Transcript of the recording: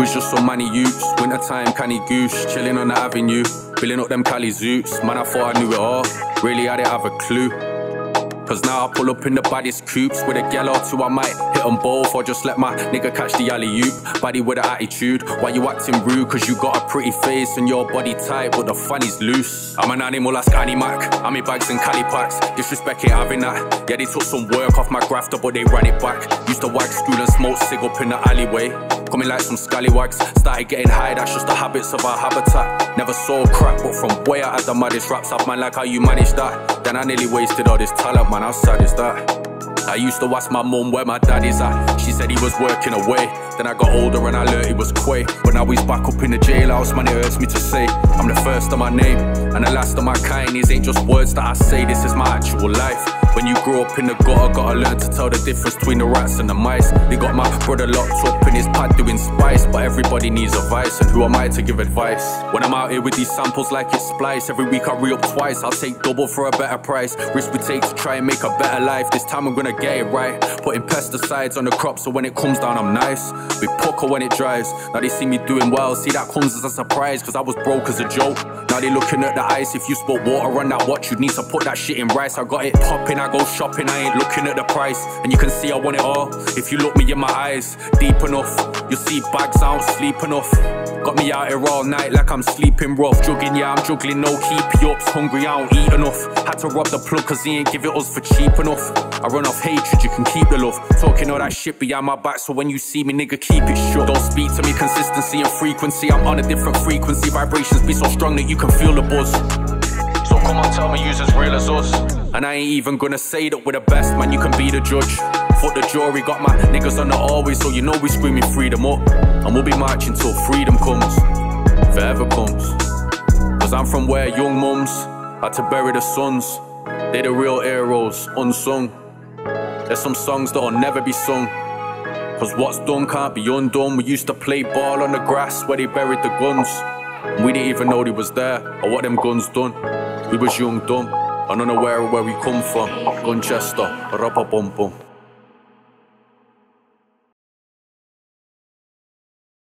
was just some money youths, wintertime Canada Goose, chilling on the avenue, filling up them Cali zoots. Man, I thought I knew it all, really I didn't have a clue. Cause now I pull up in the baddest coops with a gal or two, I might hit them both or just let my nigga catch the alley oop. Body with an attitude, why you acting rude? Cause you got a pretty face and your body tight, but the funny's loose. I'm an animal, like Annie Mac. I'm in bags and Cali packs. Disrespect ain't having that. Yeah, they took some work off my grafter, but they ran it back. Used to wax school and smoke cig up in the alleyway. Coming like some scallywags. Started getting high, that's just the habits of our habitat. Never saw crack, but from way I had the maddest raps up, man, like how you managed that. Then I nearly wasted all this talent, man how sad is that? I used to ask my mum where my daddy's at. She said he was working away. Then I got older and I learned he was quay. But now he's back up in the jailhouse, man, it hurts me to say. I'm the first of my name and the last of my kind. These ain't just words that I say, this is my actual life. When you grow up in the gutter, gotta learn to tell the difference between the rats and the mice. They got my brother locked up in his pad doing spice, but everybody needs advice, and who am I to give advice? When I'm out here with these samples like it's splice, every week I re up twice. I'll take double for a better price. Risk we take to try and make a better life. This time I'm gonna get it right. Putting pesticides on the crop, so when it comes down, I'm nice. We pucker when it dries. Now they see me doing well, see that comes as a surprise, cause I was broke as a joke. Now they looking at the ice. If you spilt water on that watch, you'd need to put that shit in rice. I got it popping, I go shopping, I ain't looking at the price. And you can see I want it all. If you look me in my eyes, deep enough, you'll see bags, I don't sleep enough. Got me out here all night like I'm sleeping rough. Jugging, yeah, I'm juggling, no keep ups. Hungry, I don't eat enough. Had to rob the plug cause he ain't give it us for cheap enough. I run off hatred, you can keep the love. Talking all that shit behind my back, so when you see me, nigga, keep it short. Don't speak to me, consistency and frequency. I'm on a different frequency. Vibrations be so strong that you can feel the buzz. So come on, tell me you's as real as us. And I ain't even gonna say that we're the best, man, you can be the judge. Fuck the jury, got my niggas on the always, so you know we screaming freedom up. And we'll be marching till freedom comes, forever comes. Cause I'm from where young mums had to bury the sons. They're the real heroes, unsung. There's some songs that'll never be sung. Cause what's done can't be undone. We used to play ball on the grass where they buried the guns. And we didn't even know they was there or what them guns done. We was young, dumb, and unaware of where we come from. Gunchester, rappa bum bum.